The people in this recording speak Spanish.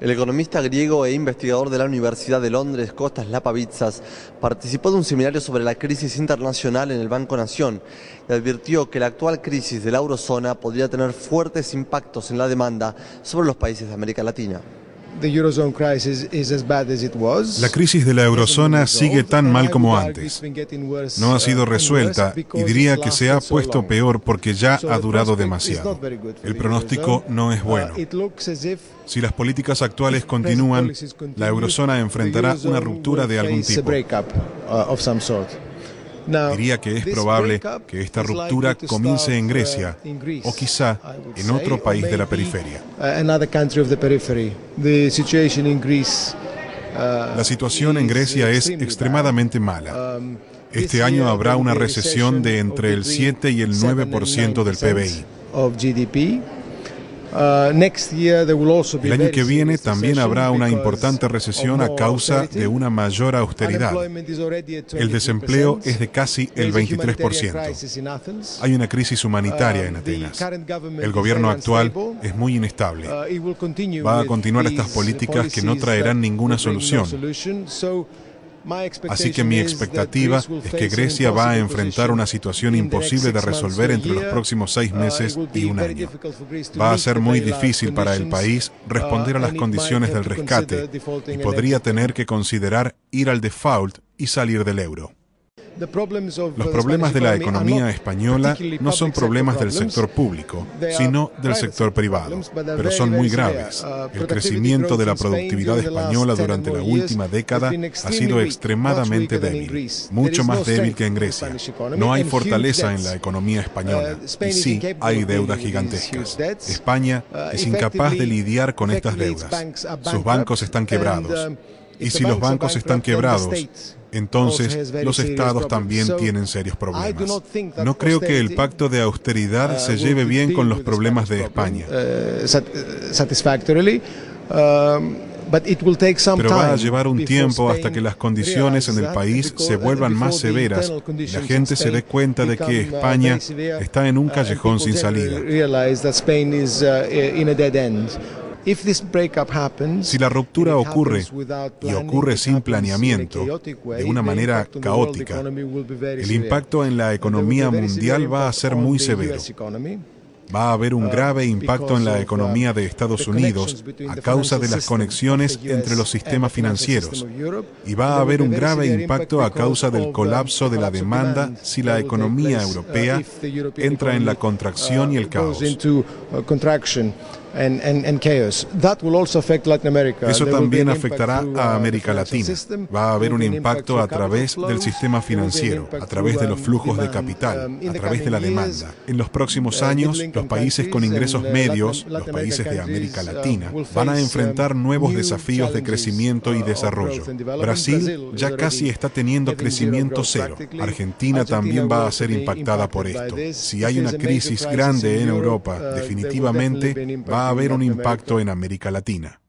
El economista griego e investigador de la Universidad de Londres, Costas Lapavitsas, participó de un seminario sobre la crisis internacional en el Banco Nación y advirtió que la actual crisis de la eurozona podría tener fuertes impactos en la demanda sobre los países de América Latina. La crisis de la eurozona sigue tan mal como antes. No ha sido resuelta y diría que se ha puesto peor porque ya ha durado demasiado. El pronóstico no es bueno. Si las políticas actuales continúan, la eurozona enfrentará una ruptura de algún tipo. Diría que es probable que esta ruptura comience en Grecia o quizá en otro país de la periferia. La situación en Grecia es extremadamente mala. Este año habrá una recesión de entre el 7 y el 9% del PBI. Uh, el año que viene también habrá una importante recesión a causa de una mayor austeridad. El desempleo es de casi el 23%. Hay una crisis humanitaria en Atenas. El gobierno actual es muy inestable. Uh, Va a continuar estas políticas que no traerán ninguna solución. Así que mi expectativa es que Grecia va a enfrentar una situación imposible de resolver entre los próximos seis uh, meses y un año. Va a ser muy difícil para el país responder a las uh, condiciones del rescate y podría tener que considerar ir al default y salir del euro. Los problemas de la economía española no son problemas del sector público, sino del sector privado, pero son muy graves. Uh, El crecimiento de la productividad española durante la última década ha sido extremadamente débil, mucho más débil que en Grecia. No hay fortaleza en la economía española uh, y sí hay deudas gigantescas. España uh, es incapaz de lidiar con estas deudas. Sus bancos están quebrados. Um, y si los bancos están quebrados, entonces los estados también tienen serios problemas. No creo que el pacto de austeridad se lleve bien con los problemas de España. Pero va a llevar un tiempo hasta que las condiciones en el país se vuelvan más severas y la gente se dé cuenta de que España está en un callejón sin salida. Si la ruptura ocurre y ocurre sin planeamiento, de una manera caótica, el impacto en la economía mundial va a ser muy severo. Va a haber un grave impacto en la economía de Estados Unidos a causa de las conexiones entre los sistemas financieros y va a haber un grave impacto a causa del colapso de la demanda si la economía europea entra en la contracción y el caos. Eso también afectará a uh, América Latina. Va a haber un impacto a través del sistema financiero, a través de los flujos de capital, um, a través de la demanda. En los próximos uh, años, los países con ingresos uh, medios, los países de América Latina, van a enfrentar um, nuevos desafíos de crecimiento y desarrollo. Brasil ya casi está teniendo crecimiento cero. Argentina también va a ser impactada por esto. Si hay una crisis grande en Europa, definitivamente va a haber un impacto en América Latina.